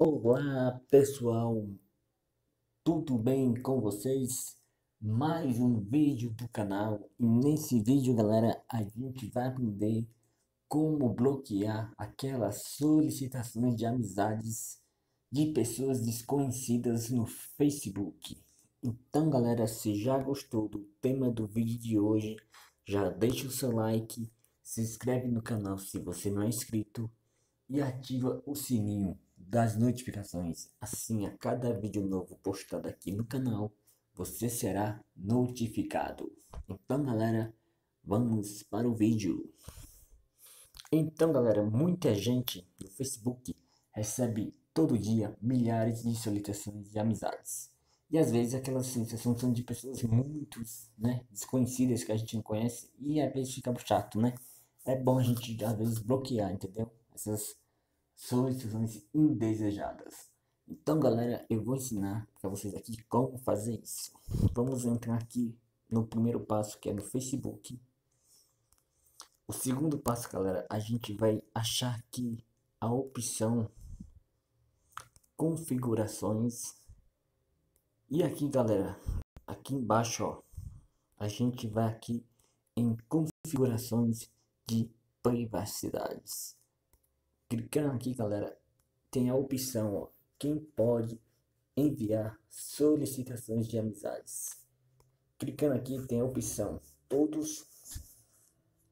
Olá pessoal, tudo bem com vocês? Mais um vídeo do canal e nesse vídeo galera a gente vai aprender como bloquear aquelas solicitações de amizades de pessoas desconhecidas no Facebook. Então galera, se já gostou do tema do vídeo de hoje, já deixa o seu like, se inscreve no canal se você não é inscrito e ativa o sininho das notificações. Assim, a cada vídeo novo postado aqui no canal, você será notificado. Então, galera, vamos para o vídeo. Então, galera, muita gente no Facebook recebe todo dia milhares de solicitações de amizades. E às vezes aquelas solicitações são de pessoas muito né, desconhecidas que a gente não conhece e às vezes fica chato, né? É bom a gente às vezes bloquear, entendeu? Essas solicitações indesejadas. Então, galera, eu vou ensinar para vocês aqui como fazer isso. Vamos entrar aqui no primeiro passo, que é no Facebook. O segundo passo, galera, a gente vai achar aqui a opção configurações. E aqui, galera, aqui embaixo, ó, a gente vai aqui em configurações de privacidades. Clicando aqui, galera, tem a opção, ó, quem pode enviar solicitações de amizades. Clicando aqui tem a opção todos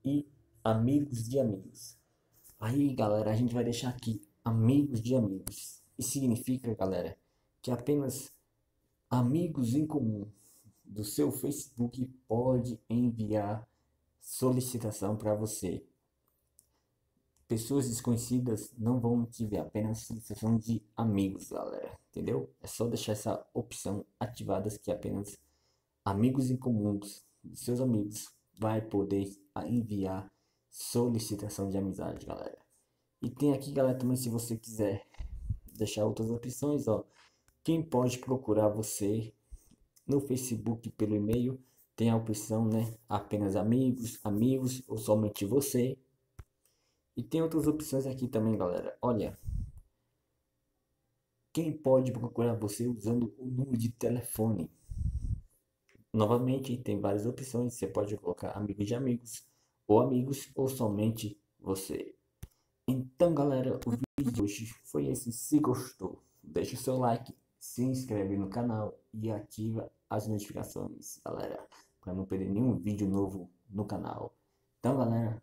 e amigos de amigos. Aí, galera, a gente vai deixar aqui amigos de amigos. Isso significa, galera, que apenas amigos em comum do seu Facebook pode enviar solicitação para você pessoas desconhecidas não vão te ver, apenas sensação de amigos, galera, entendeu? É só deixar essa opção ativada que apenas amigos em comuns seus amigos vai poder enviar solicitação de amizade, galera. E tem aqui, galera, também se você quiser deixar outras opções, ó, quem pode procurar você no Facebook pelo e-mail, tem a opção, né, apenas amigos, amigos ou somente você e tem outras opções aqui também, galera. Olha. Quem pode procurar você usando o número de telefone? Novamente, tem várias opções. Você pode colocar amigos de amigos, ou amigos, ou somente você. Então, galera, o vídeo de hoje foi esse. Se gostou, deixa o seu like, se inscreve no canal e ativa as notificações, galera, para não perder nenhum vídeo novo no canal. Então, galera,